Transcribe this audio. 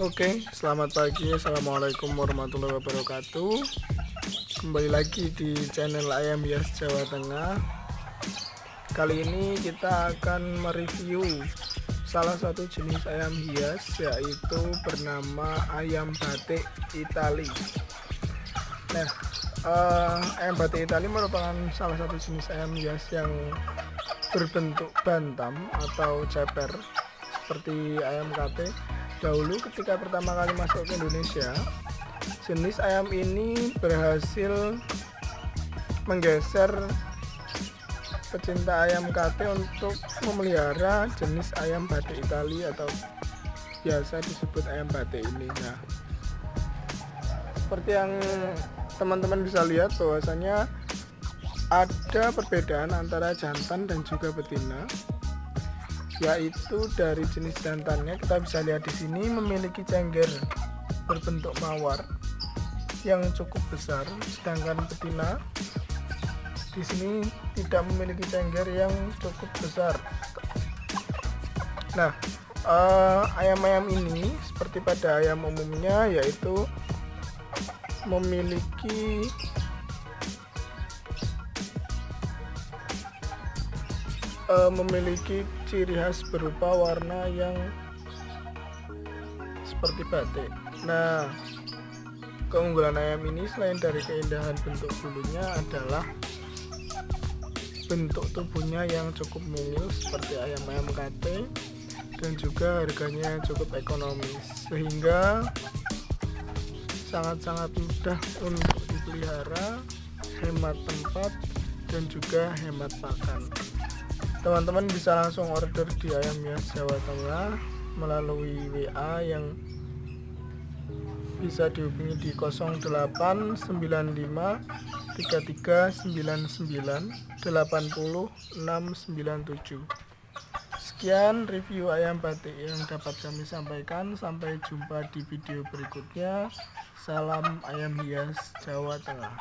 Oke, selamat pagi. Assalamualaikum warahmatullahi wabarakatuh. Kembali lagi di channel Ayam Hias Jawa Tengah. Kali ini kita akan mereview salah satu jenis ayam hias yaitu bernama ayam batik Itali. Nah, uh, ayam batik Itali merupakan salah satu jenis ayam hias yang berbentuk bantam atau ceper seperti ayam kate dahulu ketika pertama kali masuk ke Indonesia jenis ayam ini berhasil menggeser pecinta ayam kate untuk memelihara jenis ayam batik Itali atau biasa disebut ayam batik ini. Nah seperti yang teman-teman bisa lihat bahwasanya ada perbedaan antara jantan dan juga betina yaitu dari jenis jantannya kita bisa lihat di sini memiliki cengger berbentuk mawar yang cukup besar sedangkan betina di sini tidak memiliki cengger yang cukup besar. Nah eh, ayam-ayam uh, ini seperti pada ayam umumnya yaitu memiliki uh, memiliki ciri khas berupa warna yang seperti batik. Nah, keunggulan ayam ini selain dari keindahan bentuk bulunya adalah bentuk tubuhnya yang cukup mungil seperti ayam-ayam kate dan juga harganya cukup ekonomis sehingga sangat-sangat mudah untuk dipelihara, hemat tempat dan juga hemat pakan teman-teman bisa langsung order di ayam ya Jawa Tengah melalui WA yang bisa dihubungi di 0895 3399 697 sekian review ayam batik yang dapat kami sampaikan. Sampai jumpa di video berikutnya. Salam ayam hias Jawa Tengah